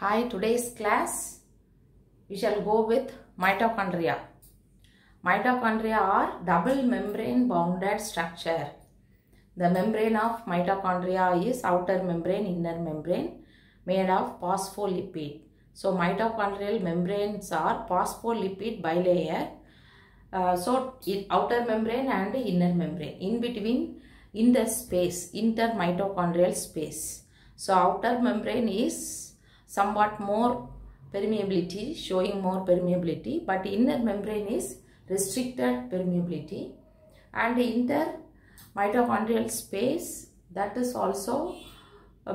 Hi, today's class we shall go with mitochondria. Mitochondria are double membrane bounded structure. The membrane of mitochondria is outer membrane, inner membrane made of phospholipid. So mitochondrial membranes are phospholipid bilayer. Uh, so outer membrane and inner membrane. In between in the space, inter mitochondrial space. So outer membrane is somewhat more permeability, showing more permeability, but inner membrane is restricted permeability and inner mitochondrial space that is also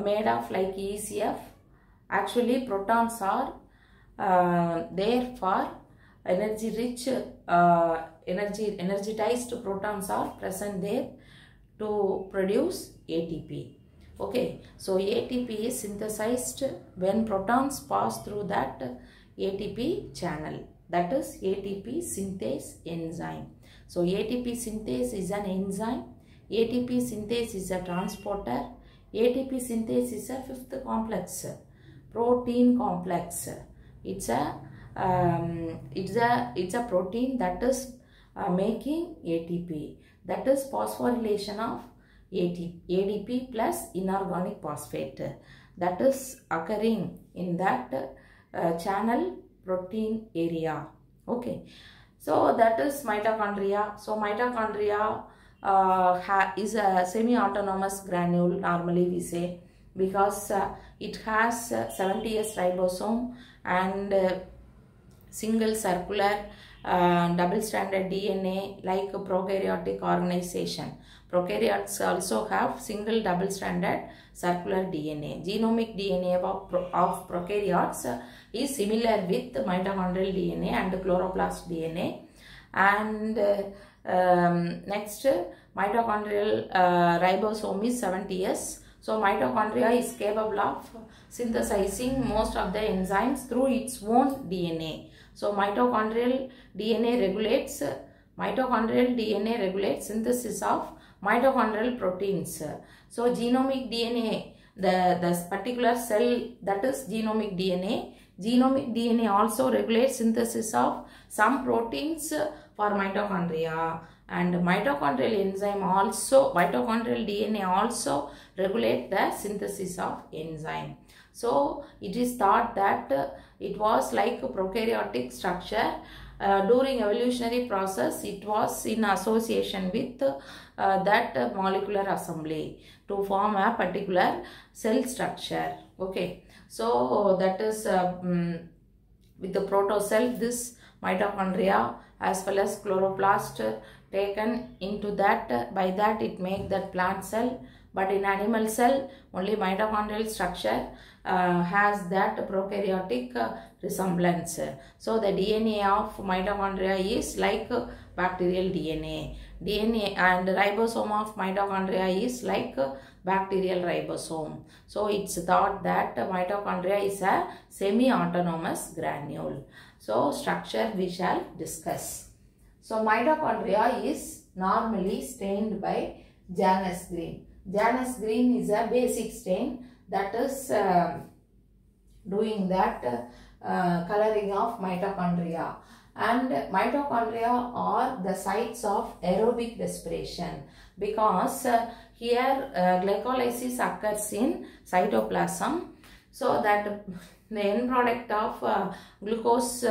made of like ECF. Actually protons are uh, there for energy rich uh, energy energized protons are present there to produce ATP. Okay, so ATP is synthesized when protons pass through that ATP channel. That is ATP synthase enzyme. So ATP synthase is an enzyme. ATP synthase is a transporter. ATP synthase is a fifth complex, protein complex. It's a um, it's a it's a protein that is uh, making ATP. That is phosphorylation of ADP plus inorganic phosphate that is occurring in that uh, channel protein area. Okay. So that is mitochondria. So mitochondria uh, is a semi-autonomous granule normally we say because uh, it has 70s ribosome and single circular uh, double-stranded DNA like prokaryotic organization. Prokaryotes also have single double-stranded circular DNA. Genomic DNA of, of prokaryotes is similar with mitochondrial DNA and chloroplast DNA. And uh, um, next, mitochondrial uh, ribosome is 70S. So, mitochondria is capable of synthesizing most of the enzymes through its own DNA. So mitochondrial DNA regulates mitochondrial DNA regulates synthesis of mitochondrial proteins. So genomic DNA, the, the particular cell that is genomic DNA, genomic DNA also regulates synthesis of some proteins for mitochondria and mitochondrial enzyme also, mitochondrial DNA also regulate the synthesis of enzyme. So it is thought that uh, it was like a prokaryotic structure. Uh, during evolutionary process, it was in association with uh, that molecular assembly to form a particular cell structure. Okay, so that is um, with the protocell, this mitochondria as well as chloroplast taken into that, by that it make that plant cell but in animal cell only mitochondrial structure uh, has that prokaryotic uh, resemblance. So the DNA of mitochondria is like bacterial DNA. DNA and ribosome of mitochondria is like bacterial ribosome. So it's thought that mitochondria is a semi-autonomous granule. So structure we shall discuss. So mitochondria is normally stained by Janus green. Janus green is a basic stain that is uh, doing that uh, coloring of mitochondria and mitochondria are the sites of aerobic respiration because uh, here glycolysis occurs in cytoplasm so that the end product of glucose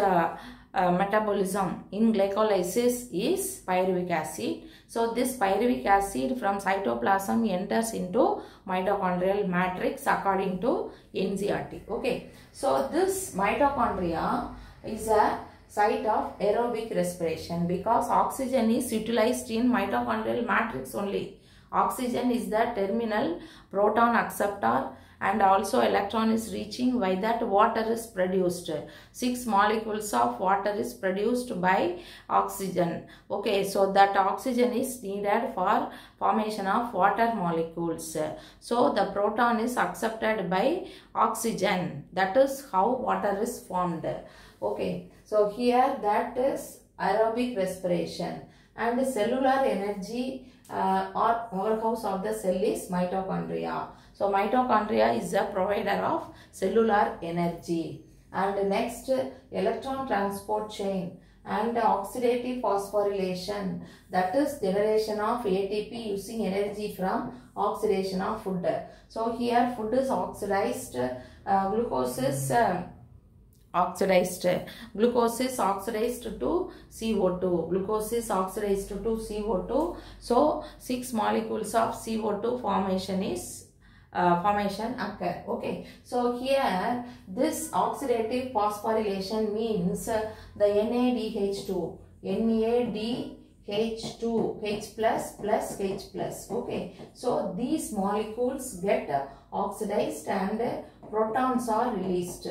uh, metabolism in glycolysis is pyruvic acid. So this pyruvic acid from cytoplasm enters into mitochondrial matrix according to NCERT. Okay. So this mitochondria is a site of aerobic respiration because oxygen is utilized in mitochondrial matrix only. Oxygen is the terminal proton acceptor and also electron is reaching by that water is produced. Six molecules of water is produced by oxygen. Okay, so that oxygen is needed for formation of water molecules. So the proton is accepted by oxygen. That is how water is formed. Okay, so here that is aerobic respiration and cellular energy uh, or powerhouse of the cell is mitochondria. So mitochondria is a provider of cellular energy. And next electron transport chain and oxidative phosphorylation that is generation of ATP using energy from oxidation of food. So here food is oxidized, uh, glucose is uh, oxidized glucose is oxidized to CO2 glucose is oxidized to CO2 so six molecules of CO2 formation is uh, formation occur. Okay. So here this oxidative phosphorylation means uh, the NADH2 NADH2 H plus plus H plus. Okay. So these molecules get oxidized and protons are released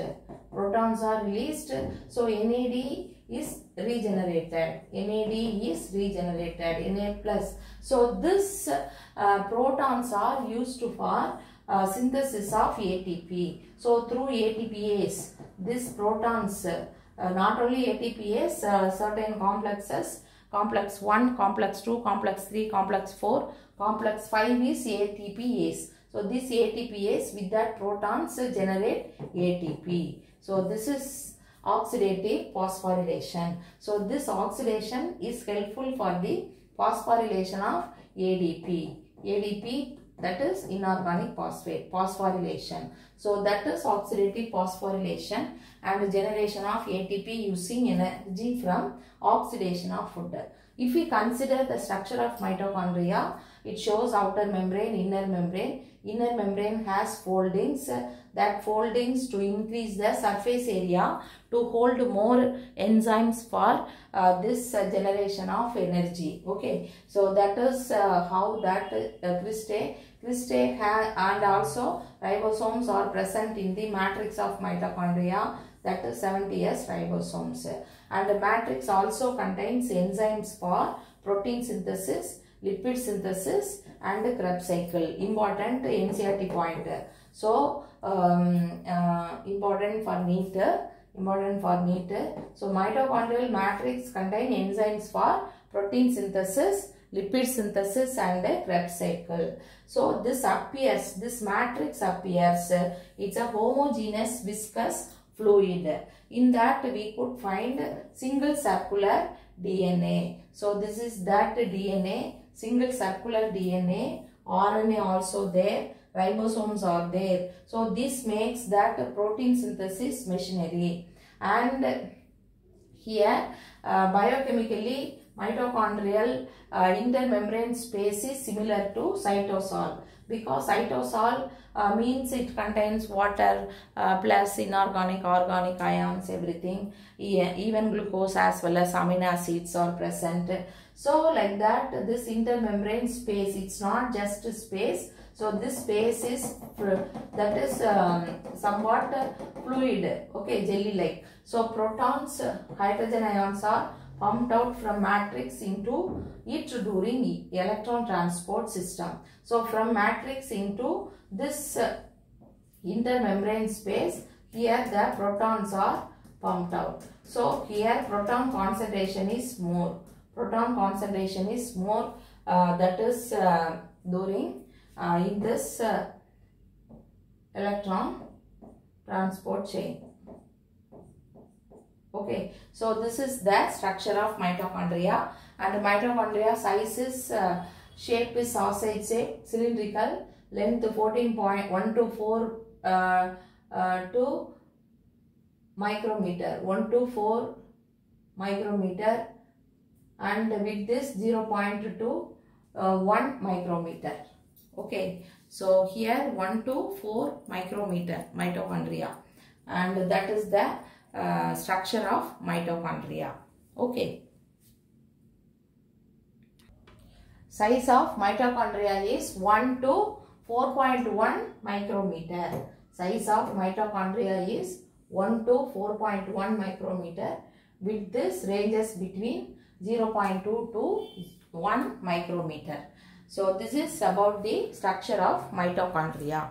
protons are released so NAD is regenerated. NAD is regenerated Na plus. So this uh, protons are used for uh, synthesis of ATP so through ATPase these protons uh, not only ATPase uh, certain complexes complex 1 complex 2 complex 3 complex 4 complex 5 is ATPase so this ATPase with that protons generate ATP. So this is oxidative phosphorylation. So this oxidation is helpful for the phosphorylation of ADP. ADP that is inorganic phosphate phosphorylation. So that is oxidative phosphorylation and generation of ATP using energy from oxidation of food. If we consider the structure of mitochondria, it shows outer membrane, inner membrane. Inner membrane has foldings. That foldings to increase the surface area to hold more enzymes for uh, this uh, generation of energy. Okay, so that is uh, how that uh, cristae, cristae and also ribosomes are present in the matrix of mitochondria that is 70S ribosomes. And the matrix also contains enzymes for protein synthesis, lipid synthesis and Krebs cycle. Important NCERT point. So, um, uh, important for NEET. Important for NEET. So, mitochondrial matrix contain enzymes for protein synthesis, lipid synthesis and the Krebs cycle. So, this appears, this matrix appears, it's a homogeneous viscous fluid. In that we could find single circular DNA. So this is that DNA, single circular DNA, RNA also there, ribosomes are there. So this makes that protein synthesis machinery. And here uh, biochemically mitochondrial uh, intermembrane space is similar to cytosol because cytosol uh, means it contains water uh, plus inorganic organic ions everything even glucose as well as amino acids are present so like that this intermembrane space it's not just a space so this space is that is um, somewhat fluid okay jelly like so protons hydrogen ions are pumped out from matrix into it during electron transport system. So from matrix into this uh, intermembrane space, here the protons are pumped out. So here proton concentration is more. Proton concentration is more uh, that is uh, during uh, in this uh, electron transport chain. Okay, so this is the structure of mitochondria and mitochondria size is uh, shape is sausage shape, cylindrical, length 14.1 to 4 uh, to micrometer, 1 to 4 micrometer and with this 0 0.2 uh, 1 micrometer. Okay, so here 1 to 4 micrometer mitochondria and that is the uh, structure of mitochondria. Okay. Size of mitochondria is 1 to 4.1 micrometer. Size of mitochondria is 1 to 4.1 micrometer. With this ranges between 0.2 to 1 micrometer. So this is about the structure of mitochondria.